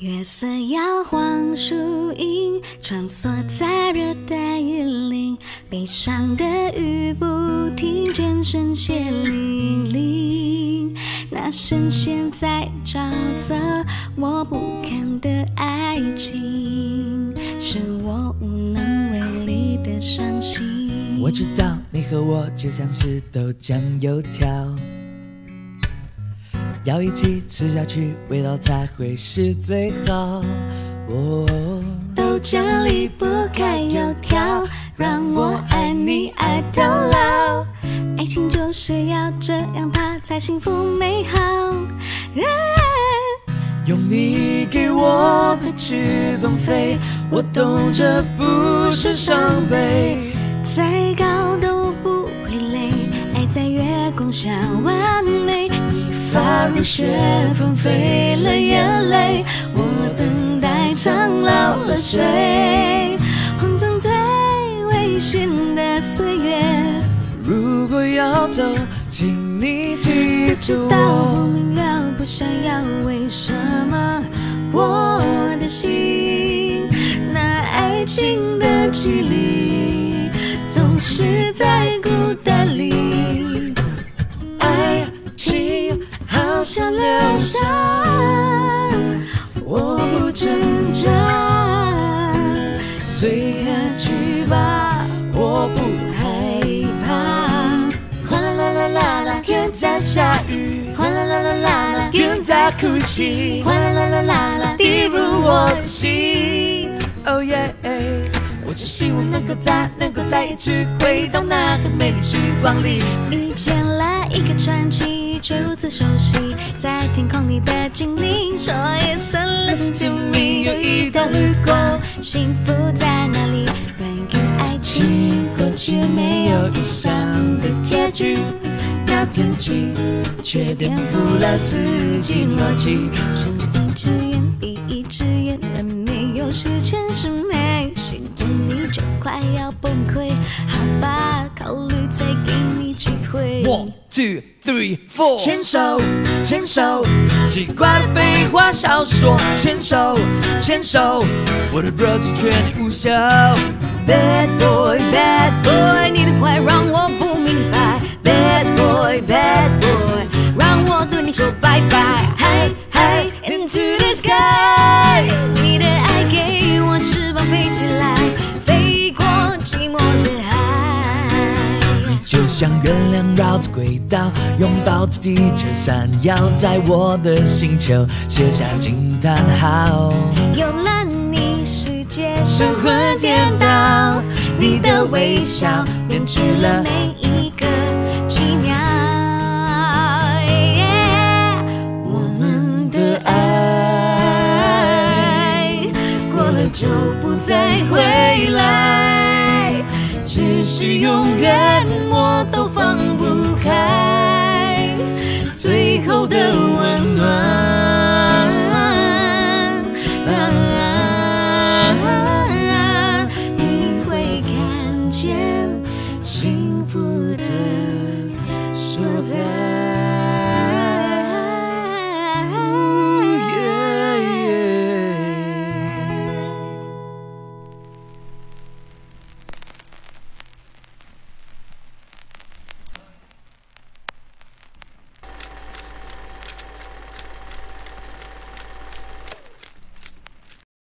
月色摇晃树影，穿梭在热带雨林，悲伤的雨不停，全身血淋淋。那深陷在沼泽，我不堪的爱情，是我无能为力的伤心。我知道你和我就像是豆浆油条。要一起吃下去，味道才会是最好。哦，豆浆离不开油条，让我爱你爱到老。爱情就是要这样，它才幸福美好。用你给我的翅膀飞，我懂这不是伤悲。再高都不会累，爱在月光下完美。发如雪，纷飞了眼泪，我等待苍老了谁？荒唐最危险的岁月。如果要走，请你记住我。不知道，不明了，不想要，为什么我的心那爱情的绮丽，好像流沙，我不挣扎，随它去吧，我不害怕。哗啦啦啦啦啦，天在下雨。哗啦啦啦啦啦，云在哭泣。哗啦啦啦啦啦，滴入我的心。Oh yeah，我只希望能够再能够再一次回到那个美丽时光里，遇见了一个传奇。却如此熟悉，在天空里？的精灵说：“It's a listen to me，有一道绿光，幸福在哪里？关于爱情，过去没有预想的结局，那天起却颠覆了自己。逻辑。睁一只眼闭一只眼，人没有十全十美，心你就快要崩溃，好吧，考虑再给你机会。” One two three four，牵手牵手，奇怪的废话少说。牵手牵手，我的热情劝你无效。Bad boy bad boy，你的坏让我不明白。Bad boy bad boy，让我对你说拜拜。Hey hey into 像月亮绕着轨道，拥抱着地球，闪耀在我的星球，写下惊叹号。有了你，世界神魂颠倒，你的微笑编织了每一个奇妙。我们的爱过了就不再回来，只是永远的温暖。你会看见幸福的所在。